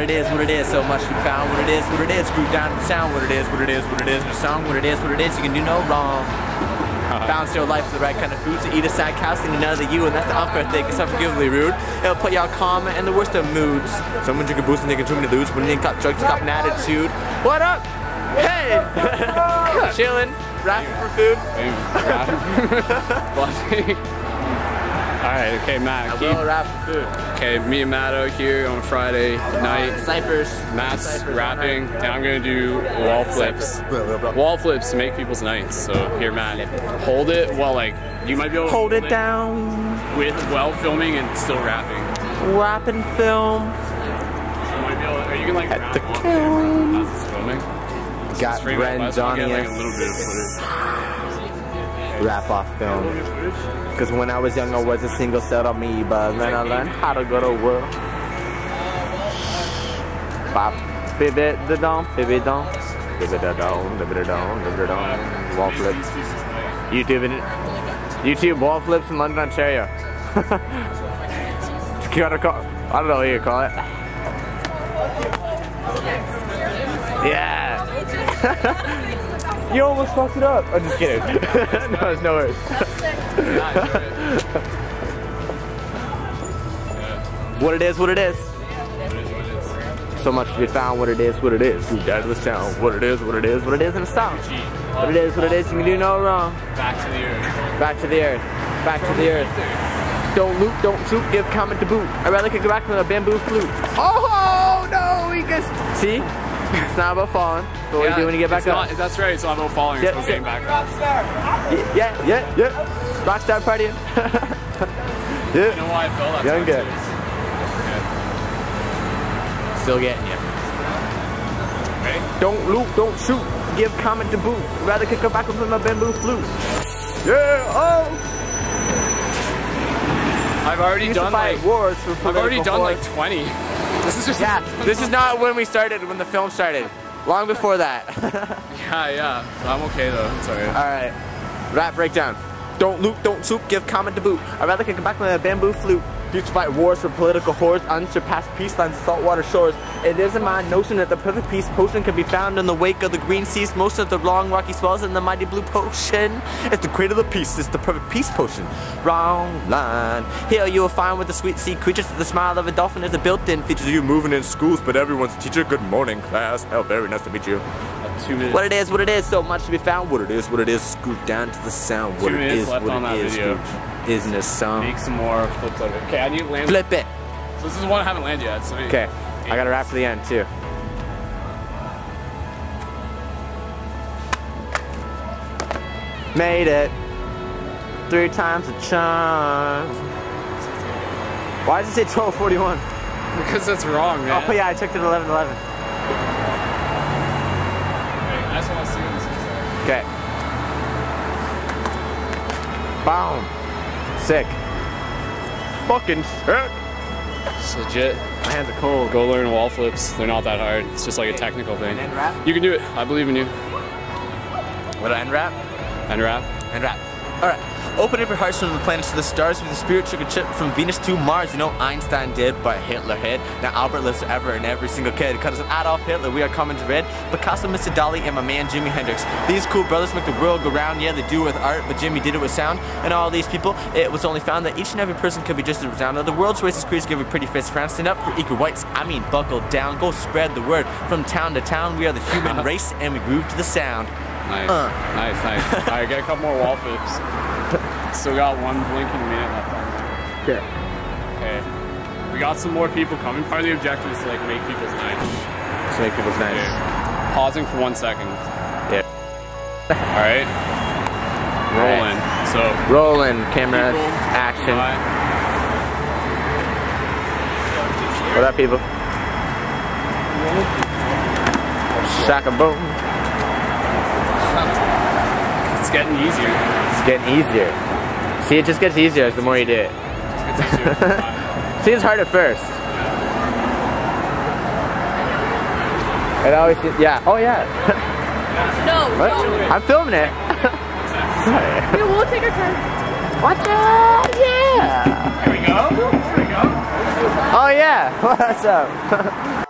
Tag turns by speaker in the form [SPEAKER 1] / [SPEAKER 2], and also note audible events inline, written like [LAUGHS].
[SPEAKER 1] it is, what it is, so much to be found, what it is, what it is, screwed down to the sound, what it is, what it is, what it is, in the song, what it is, what it is, you can do no wrong. Balance your life with the right kind of foods. Eat a sad cow, sing another you, and that's the unfair thing. It's unforgivably rude. It'll put y'all calm and the worst of moods. Someone drink a boost and they too many lose. When they got drugs, got an attitude. What up? Hey! [LAUGHS] Chillin', rapping for food.
[SPEAKER 2] Blessing. [LAUGHS] Alright, okay, Matt.
[SPEAKER 1] I
[SPEAKER 2] Keep,
[SPEAKER 1] will rap for food.
[SPEAKER 2] okay, me and Matt out here on Friday night.
[SPEAKER 1] Snipers.
[SPEAKER 2] Matt's
[SPEAKER 1] Snipers
[SPEAKER 2] rapping,
[SPEAKER 1] all night.
[SPEAKER 2] and I'm gonna do wall flips. Wall flips to make people's nights. So here, Matt, hold it while like you might be able to
[SPEAKER 1] Hold it down.
[SPEAKER 2] with while filming and still rapping.
[SPEAKER 1] Rapping film.
[SPEAKER 2] You might be able, or you can like
[SPEAKER 1] At the
[SPEAKER 2] off
[SPEAKER 1] kiln.
[SPEAKER 2] it as it's filming.
[SPEAKER 1] Got
[SPEAKER 2] Frame it
[SPEAKER 1] Ren
[SPEAKER 2] less, we'll
[SPEAKER 1] Johnny
[SPEAKER 2] get, like a little bit of footage.
[SPEAKER 1] Rap off film. Cause when I was young I was a single cell but Then I learned how to go to work. Bop, bibit da dom, bibit dom, bibit da dom, bibit da dom, bibit da dom. Wall flips. YouTube it. YouTube wall flips in London, Ontario. [LAUGHS] gotta call. I don't know what you call it. Yeah. [LAUGHS] you almost fucked it up. I'm just kidding. [LAUGHS] no, it's no worries. What it is, what it is. So much to be found, what it is, what it is. Who died with sound, what it is, what it is, what it is in a song. What it is, what it is, you can do no wrong.
[SPEAKER 2] Back to the earth.
[SPEAKER 1] Back to the earth, back to the earth. Don't loot, don't shoot, give comment to boot. I'd rather kick it back with a bamboo flute. Oh no, we just see? It's not about falling. But what do you do when you get back up?
[SPEAKER 2] Not, that's right. It's not about falling.
[SPEAKER 1] Yeah,
[SPEAKER 2] It's about getting
[SPEAKER 1] yeah.
[SPEAKER 2] back up.
[SPEAKER 1] Yeah, yeah, yeah. Rockstar partying. [LAUGHS]
[SPEAKER 2] You
[SPEAKER 1] yeah.
[SPEAKER 2] know why I fell that
[SPEAKER 1] Young
[SPEAKER 2] time
[SPEAKER 1] guy.
[SPEAKER 2] too?
[SPEAKER 1] Still getting you.
[SPEAKER 2] Okay.
[SPEAKER 1] Don't loot, don't shoot, give comment to boot. Rather kick her back up with my bamboo flute. Yeah, oh!
[SPEAKER 2] I've already done like
[SPEAKER 1] wars
[SPEAKER 2] I've already
[SPEAKER 1] political
[SPEAKER 2] done like 20. This is just
[SPEAKER 1] Yeah, this is not when we started, when the film started. Long before that. [LAUGHS]
[SPEAKER 2] yeah yeah. I'm okay though. It's alright.
[SPEAKER 1] Alright. Rap breakdown. Don't loot, don't shoot, give comment to boot. I'd rather kick it back with a bamboo flute. To fight wars for political horrors, unsurpassed peace lines, saltwater shores. It isn't my notion that the perfect peace potion can be found in the wake of the green seas, most of the long rocky swells and the mighty blue potion. It's the cradle of peace, it's the perfect peace potion. Wrong line. Here you will find with the sweet sea creatures the smile of a dolphin is a built-in feature. You moving in schools, but everyone's a teacher. Good morning, class. How very nice to meet you. What it is, what it is, so much to be found. What it is, what it is, scoot down to the sound. What
[SPEAKER 2] Two
[SPEAKER 1] it is, what it is,
[SPEAKER 2] that
[SPEAKER 1] is,
[SPEAKER 2] video.
[SPEAKER 1] scoot is in a song.
[SPEAKER 2] Make some more flips out of it. Okay, I need to land.
[SPEAKER 1] Flip it.
[SPEAKER 2] So this is one I haven't landed yet. So
[SPEAKER 1] Okay, I got to wrap for the end too. Made it. Three times a charm. Why does it say 1241?
[SPEAKER 2] Because that's wrong, man.
[SPEAKER 1] Oh yeah, I checked it 1111.
[SPEAKER 2] Okay, I just want to see what this is.
[SPEAKER 1] Okay. Boom. Sick. Fucking sick.
[SPEAKER 2] It's legit.
[SPEAKER 1] My hands are cold.
[SPEAKER 2] Go learn wall flips. They're not that hard. It's just like a technical thing.
[SPEAKER 1] And rap?
[SPEAKER 2] You can do it. I believe in you.
[SPEAKER 1] What end wrap?
[SPEAKER 2] End wrap.
[SPEAKER 1] End rap. Alright. Open up your hearts from the planets to the stars with the spirit took a chip from Venus to Mars. You know Einstein did, but Hitler hid. Now Albert lives forever in every single kid. Because of Adolf Hitler, we are coming to red. Picasso, Mr. Dali, and my man Jimi Hendrix. These cool brothers make the world go round. Yeah, they do it with art, but Jimi did it with sound. And all these people, it was only found that each and every person could be just as resounding. The world's racist creeds give a pretty face frown. Stand up for equal rights. I mean, buckle down. Go spread the word from town to town. We are the human [LAUGHS] race, and we groove to the sound.
[SPEAKER 2] Nice.
[SPEAKER 1] Uh.
[SPEAKER 2] Nice, nice. [LAUGHS] Alright, get a couple more wall flips. Still got one blinking minute left on.
[SPEAKER 1] Okay.
[SPEAKER 2] Okay. We got some more people coming. Part of the objective is to like make people's night.
[SPEAKER 1] To make people's nice.
[SPEAKER 2] Okay. Pausing for one second.
[SPEAKER 1] Yeah.
[SPEAKER 2] Alright. Rolling. So
[SPEAKER 1] Rolling, camera,
[SPEAKER 2] people,
[SPEAKER 1] action.
[SPEAKER 2] bye.
[SPEAKER 1] What up, people? Shaka boom.
[SPEAKER 2] It's getting easier.
[SPEAKER 1] It's getting easier. See, it just gets easier the more you do it. [LAUGHS]
[SPEAKER 2] It's easier. Bye.
[SPEAKER 1] Seems hard at first. It always, yeah. Oh yeah.
[SPEAKER 3] No, [LAUGHS]
[SPEAKER 1] What?
[SPEAKER 3] no.
[SPEAKER 1] I'm filming it. [LAUGHS]
[SPEAKER 3] We will take our time.
[SPEAKER 1] Watch out! Yeah.
[SPEAKER 2] Here we go. Here we go.
[SPEAKER 1] Oh yeah. What's up?